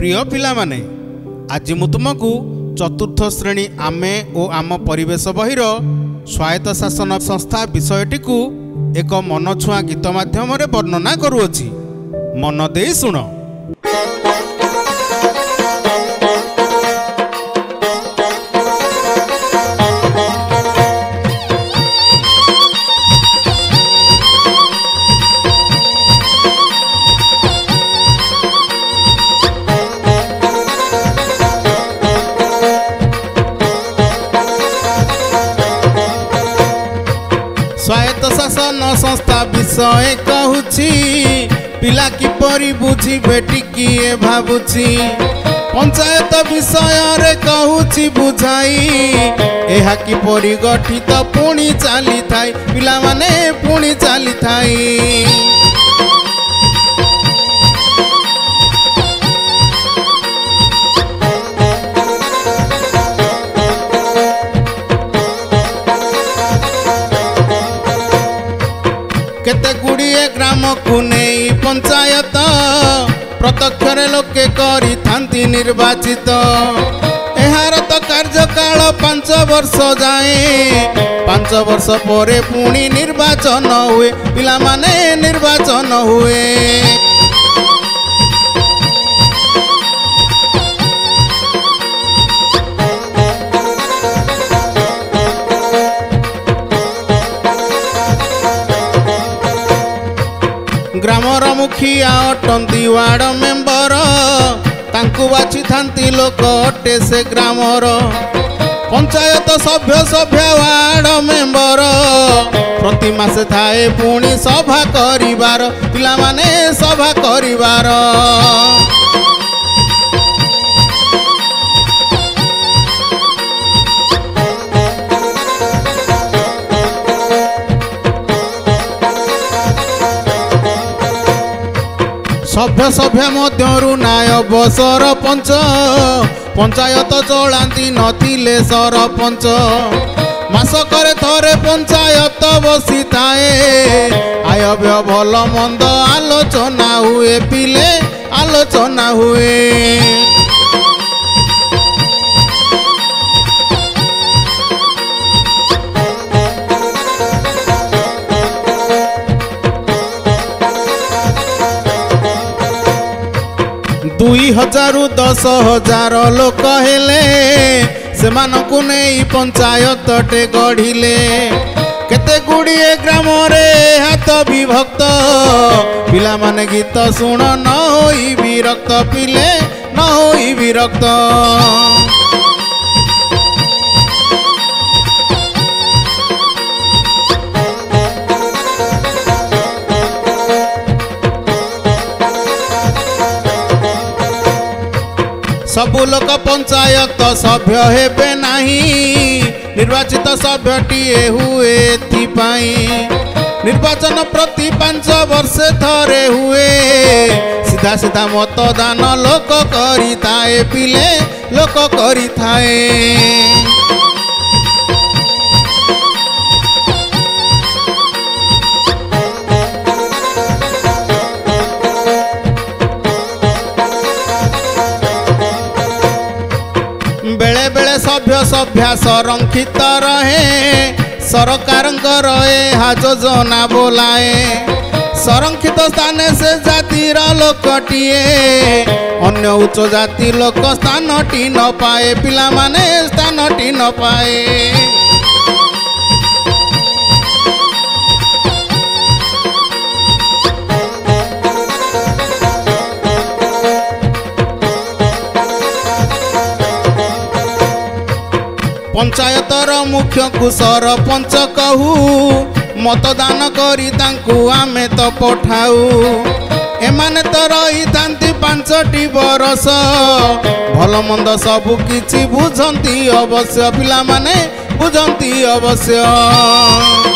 ପ୍ରିୟ ପିଲାମାନେ ଆଜି ମୁଁ ତୁମକୁ ଚତୁର୍ଥ ଶ୍ରେଣୀ ଆମେ ଓ ଆମ ପରିବେଶ ବହିର ସ୍ୱାୟତ୍ତଶାସନ ସଂସ୍ଥା ବିଷୟଟିକୁ ଏକ ମନଛୁଆଁ ଗୀତ ମାଧ୍ୟମରେ ବର୍ଣ୍ଣନା କରୁଅଛି। ମନ ଦେଇ ଶୁଣ। ସଂସ୍ଥା ବିଷୟ କହୁଛି ପିଲା କିପରି ବୁଝିବେ ଟିକିଏ ଭାବୁଛି ପଞ୍ଚାୟତ ବିଷୟରେ କହୁଛି ବୁଝାଇ ଏହା କିପରି ଗଠିତ ପୁଣି ଚାଲିଥାଏ ପିଲାମାନେ ପୁଣି ଚାଲିଥାଏ ଗୁଡ଼ିଏ ଗ୍ରାମକୁ ନେଇ ପଞ୍ଚାୟତ ପ୍ରତ୍ୟକ୍ଷରେ ଲୋକେ କରିଥାନ୍ତି ନିର୍ବାଚିତ। ଏହାର ତ କାର୍ଯ୍ୟକାଳ ପାଞ୍ଚ ବର୍ଷ ଯାଏ। ପାଞ୍ଚ ବର୍ଷ ପରେ ପୁଣି ନିର୍ବାଚନ ହୁଏ। ପିଲାମାନେ ନିର୍ବାଚନ ହୁଏ। ଗ୍ରାମର ମୁଖିଆ ଅଟନ୍ତି ୱାର୍ଡ ମେମ୍ବର। ତାଙ୍କୁ ବାଛିଥାନ୍ତି ଲୋକ ଅଟେ ସେ ଗ୍ରାମର। ପଞ୍ଚାୟତ ସଭ୍ୟ ସଭ୍ୟ ୱାର୍ଡ ମେମ୍ବର। ପ୍ରତି ମାସେ ଥାଏ ପୁଣି ସଭା କରିବାର। ପିଲାମାନେ ସଭା କରିବାର। ସଭ୍ୟ ସଭ୍ୟ ମଧ୍ୟରୁ ନାୟବ ସରପଞ୍ଚ। ପଞ୍ଚାୟତ ଚଳାନ୍ତି ନଥିଲେ ସରପଞ୍ଚ। ମାସକରେ ଥରେ ପଞ୍ଚାୟତ ବସିଥାଏ। ଆୟ ବ୍ୟୟ ଭଲ ମନ୍ଦ ଆଲୋଚନା ହୁଏ ପିଲେ ଆଲୋଚନା ହୁଏ। ଦୁଇ ହଜାରରୁ ଦଶ ହଜାର ଲୋକ ହେଲେ ସେମାନଙ୍କୁ ନେଇ ପଞ୍ଚାୟତଟେ ଗଢ଼ିଲେ। କେତେ ଗୁଡ଼ିଏ ଗ୍ରାମରେ ହାତ ବିଭକ୍ତ ପିଲାମାନେ ଗୀତ ଶୁଣ ନ ହୋଇ ବିରକ୍ତ ପିଲେ ନ ହୋଇ ବିରକ୍ତ। ସବୁ ଲୋକ ପଞ୍ଚାୟତ ସଭ୍ୟ ହେବେ ନାହିଁ। ନିର୍ବାଚିତ ସଭ୍ୟଟିଏ ହୁଏ ଏଥିପାଇଁ। ନିର୍ବାଚନ ପ୍ରତି ପାଞ୍ଚ ବର୍ଷେ ଥରେ ହୁଏ। ସିଧା ସିଧା ମତଦାନ ଲୋକ କରିଥାଏ ପିଲେ ଲୋକ କରିଥାଏ। ବେଳେ ସଭ୍ୟ ସଭ୍ୟା ସଂରକ୍ଷିତ ରହେ ସରକାରଙ୍କର ଏହା ଯୋଜନା ବୋଲାଏ ସଂରକ୍ଷିତ ସ୍ଥାନେ ସେ ଜାତିର ଲୋକଟିଏ ଅନ୍ୟ ଉଚ୍ଚ ଜାତି ଲୋକ ସ୍ଥାନଟି ନ ପାଏ ପିଲାମାନେ ସ୍ଥାନଟି ନ ପାଏ ମୁଖ୍ୟକୁ ସରପଞ୍ଚ କହୁ ମତଦାନ କରି ତାଙ୍କୁ ଆମେ ତ ପଠାଉ। ଏମାନେ ତ ରହିଥାନ୍ତି ପାଞ୍ଚଟି ବରଷ। ଭଲ ମନ୍ଦ ସବୁ କିଛି ବୁଝନ୍ତି ଅବଶ୍ୟ ପିଲାମାନେ ବୁଝନ୍ତି ଅବଶ୍ୟ।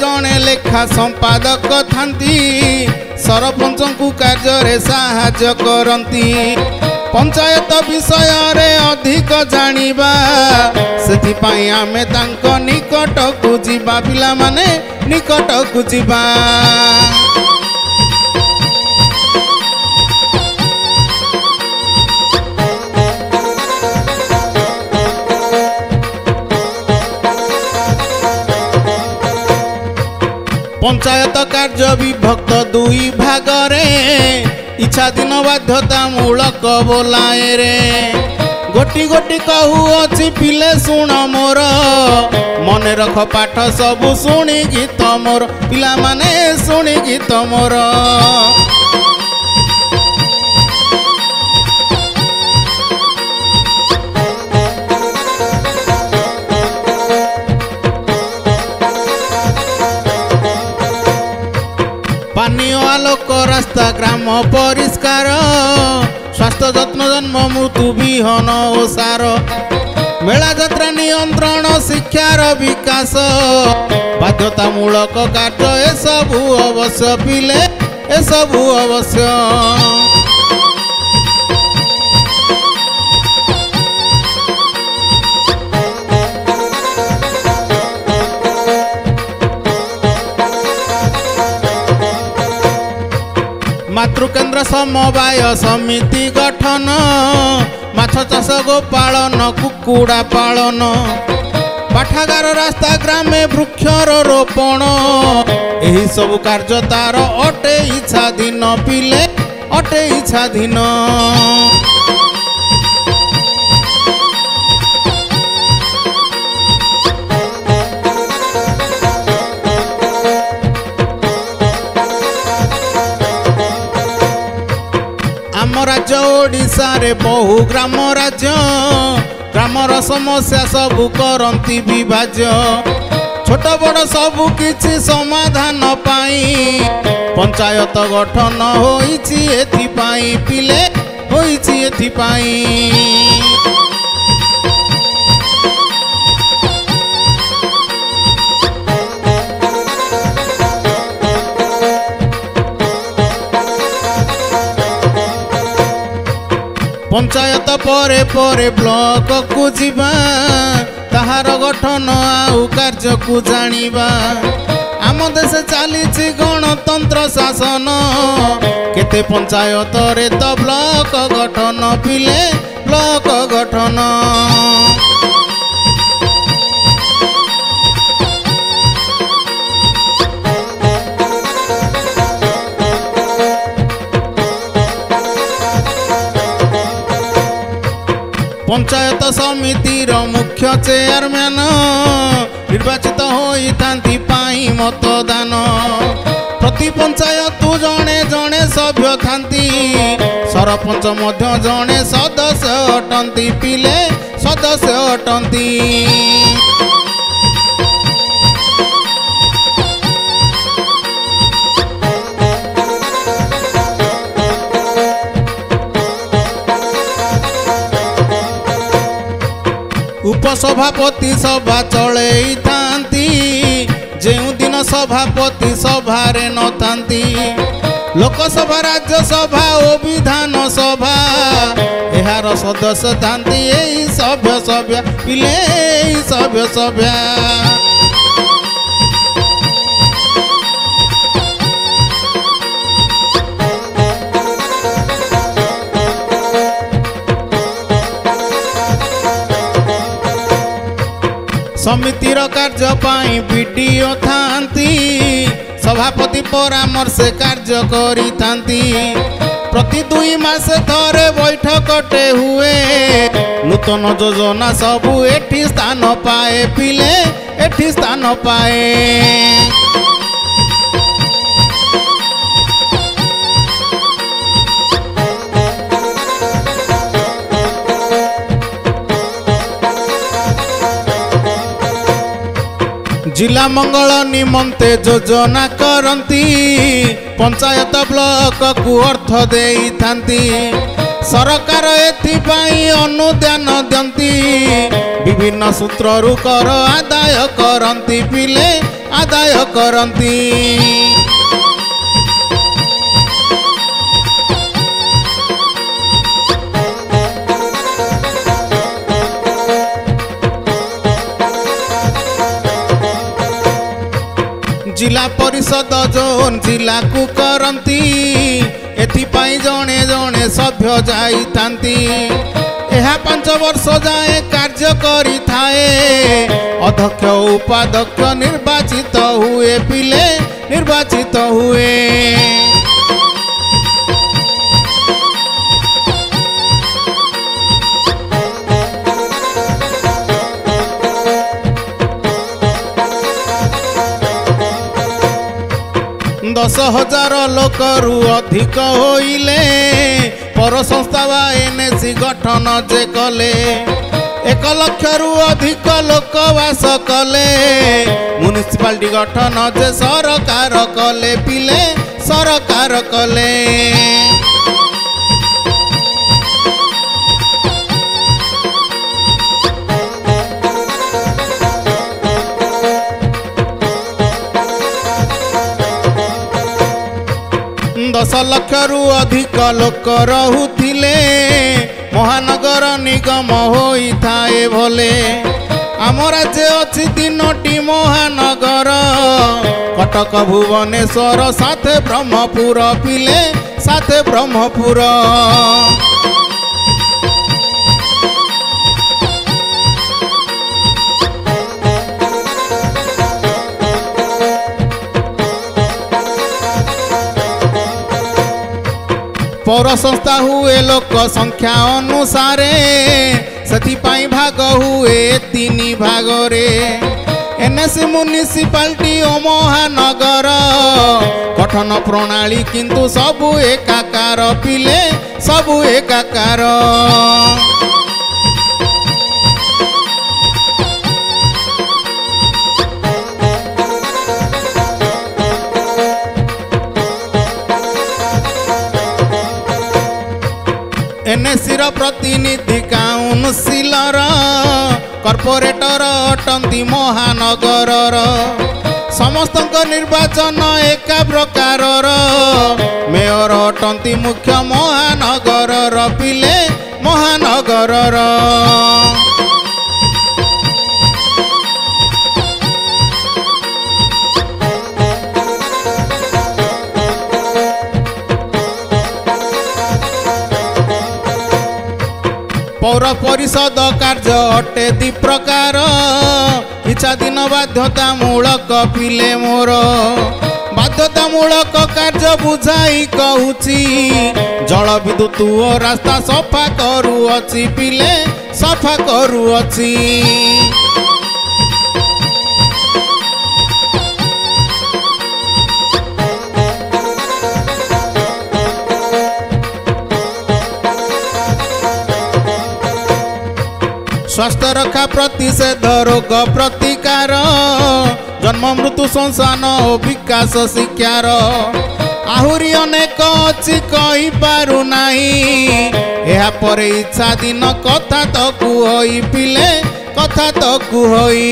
ଜଣେ ଲେଖା ସମ୍ପାଦକ ଥାନ୍ତି। ସରପଞ୍ଚଙ୍କୁ କାର୍ଯ୍ୟରେ ସାହାଯ୍ୟ କରନ୍ତି। ପଞ୍ଚାୟତ ବିଷୟରେ ଅଧିକ ଜାଣିବା। ସେଥିପାଇଁ ଆମେ ତାଙ୍କ ନିକଟକୁ ଯିବା। ପିଲାମାନେ ନିକଟକୁ ଯିବା। ପଞ୍ଚାୟତ କାର୍ଯ୍ୟ ବିଭକ୍ତ ଦୁଇ ଭାଗରେ ଇଚ୍ଛାଧୀନ ବାଧ୍ୟତାମୂଳକ ବୋଲାଏରେ ଗୋଟି ଗୋଟି କହୁଅଛି ପିଲେ ଶୁଣ ମୋର। ମନେ ରଖ ପାଠ ସବୁ ଶୁଣି ଗୀତ ମୋର। ପିଲାମାନେ ଶୁଣି ଗୀତ ମୋର। সেবা গ্রাম পরিষ্কার স্বাস্থ্য যত্ন জন্ম মৃত্যু বিহন ও সার মেলা যাত্রা নিয়ন্ত্রণ শিক্ষার বিকাশ বাধ্যতামূলক কার্য এসবু অবশ্য পিলে এসবু অবশ্য ମାତୃକେନ୍ଦ୍ର ସମବାୟ ସମିତି ଗଠନ। ମାଛ ଚାଷ ଗୋପାଳନ କୁକୁଡ଼ା ପାଳନ। ପାଠାଗାର ରାସ୍ତା ଗ୍ରାମେ ବୃକ୍ଷର ରୋପଣ। ଏହି ସବୁ କାର୍ଯ୍ୟ ତାର ଅଟେ ଇଚ୍ଛାଧୀନ ପିଲେ ଅଟେ ଇଚ୍ଛାଧୀନ। ରାଜ୍ୟ ଓଡ଼ିଶାରେ ବହୁ ଗ୍ରାମ ରାଜ୍ୟ ଗ୍ରାମର ସମସ୍ୟା ସବୁ କରନ୍ତି ବିଭାଜ୍ୟ ଛୋଟ ବଡ଼ ସବୁ କିଛି ସମାଧାନ ପାଇଁ ପଞ୍ଚାୟତ ଗଠନ ହୋଇଛି ଏଥିପାଇଁ ପିଲେ ହୋଇଛି ଏଥିପାଇଁ। ପଞ୍ଚାୟତ ପରେ ପରେ ବ୍ଲକକୁ ଯିବା ତାହାର ଗଠନ ଆଉ କାର୍ଯ୍ୟକୁ ଜାଣିବା। ଆମ ଦେଶ ଚାଲିଛି ଗଣତନ୍ତ୍ର ଶାସନ। କେତେ ପଞ୍ଚାୟତରେ ତ ବ୍ଲକ ଗଠନ ପିଲେ ବ୍ଲକ ଗଠନ। ପଞ୍ଚାୟତ ସମିତିର ମୁଖ୍ୟ ଚେୟାରମ୍ୟାନ ନିର୍ବାଚିତ ହୋଇଥାନ୍ତି ପାଇଁ ମତଦାନ। ପ୍ରତି ପଞ୍ଚାୟତ ଜଣେ ଜଣେ ସଭ୍ୟ ଥାନ୍ତି। ସରପଞ୍ଚ ମଧ୍ୟ ଜଣେ ସଦସ୍ୟ ଅଟନ୍ତି ପିଲେ ସଦସ୍ୟ ଅଟନ୍ତି। ଉପସଭାପତି ସଭା ଚଳେଇଥାନ୍ତି ଯେଉଁଦିନ ସଭାପତି ସଭାରେ ନଥାନ୍ତି ଲୋକସଭା ରାଜ୍ୟସଭା ଓ ବିଧାନ ସଭା ଏହାର ସଦସ୍ୟ ଥାନ୍ତି ଏଇ ସଭ୍ୟ ସଭ୍ୟା ପିଲେ ଏଇ ସଭ୍ୟ ସଭ୍ୟା ସମିତିର କାର୍ଯ୍ୟ ପାଇଁ ବିଡ଼ିଓ ଥାନ୍ତି ସଭାପତି ପରାମର୍ଶ କାର୍ଯ୍ୟ କରିଥାନ୍ତି ପ୍ରତି ଦୁଇ ମାସ ଥରେ ବୈଠକଟେ ହୁଏ ନୂତନ ଯୋଜନା ସବୁ ଏଠି ସ୍ଥାନ ପାଏ ପିଲେ ଏଠି ସ୍ଥାନ ପାଏ ଜିଲ୍ଲା ମଙ୍ଗଳ ନିମନ୍ତେ ଯୋଜନା କରନ୍ତି ପଞ୍ଚାୟତ ବ୍ଲକକୁ ଅର୍ଥ ଦେଇଥାନ୍ତି ସରକାର ଏଥିପାଇଁ ଅନୁଦାନ ଦିଅନ୍ତି ବିଭିନ୍ନ ସୂତ୍ରରୁ କର ଆଦାୟ କରନ୍ତି ପିଲେ ଆଦାୟ କରନ୍ତି ଜିଲ୍ଲା ପରିଷଦ ଜୋନ୍ ଜିଲ୍ଲାକୁ କରନ୍ତି ଏଥିପାଇଁ ଜଣେ ଜଣେ ସଭ୍ୟ ଯାଇଥାନ୍ତି ଏହା ପାଞ୍ଚ ବର୍ଷ ଯାଏ କାର୍ଯ୍ୟ କରିଥାଏ ଅଧ୍ୟକ୍ଷ ଉପାଧ୍ୟକ୍ଷ ନିର୍ବାଚିତ ହୁଏ ପିଲେ ନିର୍ବାଚିତ ହୁଏ দশ হাজার লোকরু অধিক হইলে পরসংস্থা বা এনএসি গঠন যে কলে এক লক্ষরু অধিক লোক বাস কলে म्युनिसिपालिटी गठन जे सरकार कले पिले सरकार कले ଦଶ ଲକ୍ଷରୁ ଅଧିକ ଲୋକ ରହୁଥିଲେ। ମହାନଗର ନିଗମ ହୋଇଥାଏ ଭଲେ। ଆମ ରାଜ୍ୟ ଅଛି ତିନୋଟି ମହାନଗର। କଟକ ଭୁବନେଶ୍ୱର ସାଥେ ବ୍ରହ୍ମପୁର ପିଲେ ସାଥେ ବ୍ରହ୍ମପୁର। ପୌର ସଂସ୍ଥା ହୁଏ ଲୋକ ସଂଖ୍ୟା ଅନୁସାରେ ସେଥିପାଇଁ ଭାଗ ହୁଏ ତିନି ଭାଗରେ। ଏନ୍ଏସି ମ୍ୟୁନିସିପାଲିଟି ଓ ମହାନଗର। ଗଠନ ପ୍ରଣାଳୀ କିନ୍ତୁ ସବୁ ଏକାକାର ପିଲେ ସବୁ ଏକାକାର। ପ୍ରତିନିଧି କାଉନସିଲର କର୍ପୋରେଟର ଅଟନ୍ତି ମହାନଗରର। ସମସ୍ତଙ୍କ ନିର୍ବାଚନ ଏକା ପ୍ରକାରର। ମେୟର ଅଟନ୍ତି ମୁଖ୍ୟ ମହାନଗରର ପିଲେ ମହାନଗରର। ପରିଷଦ କାର୍ଯ୍ୟ ଅଟେ ଦି ପ୍ରକାର। ଇଚ୍ଛାଧୀନ ବାଧ୍ୟତାମୂଳକ ପିଲେ ମୋର। ବାଧ୍ୟତାମୂଳକ କାର୍ଯ୍ୟ ବୁଝାଇ କହୁଛି। ଜଳ ବିଦ୍ୟୁତ ଓ ରାସ୍ତା ସଫା କରୁଅଛି ପିଲେ ସଫା କରୁଅଛି। ସ୍ୱାସ୍ଥ୍ୟ ରକ୍ଷା ପ୍ରତିଷେଧ ରୋଗ ପ୍ରତିକାର ଜନ୍ମ ମୃତ୍ୟୁ ସଂସାନ ଓ ବିକାଶ ଶିକ୍ଷାର। ଆହୁରି ଅନେକ ଅଛି କହିପାରୁନାହିଁ। ଏହା ପରେ ଇଚ୍ଛା ଦିନ କଥା ତ କୁହଇ ପିଲେ କଥା ତ କୁହଇ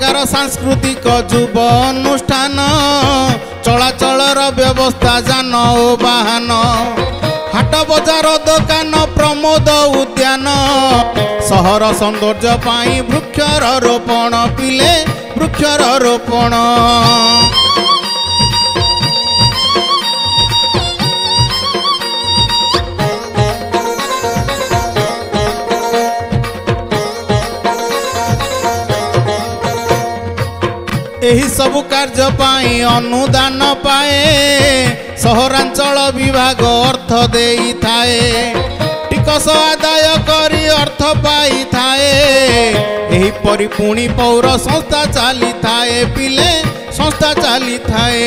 ପାଠାଗାର ସାଂସ୍କୃତିକ ଯୁବ ଅନୁଷ୍ଠାନ ଚଳାଚଳର ବ୍ୟବସ୍ଥା ଯାନ ଓ ବାହନ ହାଟ ବଜାର ଦୋକାନ ପ୍ରମୋଦ ଉଦ୍ୟାନ ସହର ସୌନ୍ଦର୍ଯ୍ୟ ପାଇଁ ବୃକ୍ଷର ରୋପଣ ପିଲେ ବୃକ୍ଷର ରୋପଣ। ଏହି ସବୁ କାର୍ଯ୍ୟ ପାଇଁ ଅନୁଦାନ ପାଏ ସହରାଞ୍ଚଳ ବିଭାଗ ଅର୍ଥ ଦେଇଥାଏ। ଟିକସ ଆଦାୟ କରି ଅର୍ଥ ପାଇଥାଏ। ଏହିପରି ପୁଣି ପୌର ସଂସ୍ଥା ଚାଲିଥାଏ ପିଲେ ସଂସ୍ଥା ଚାଲିଥାଏ।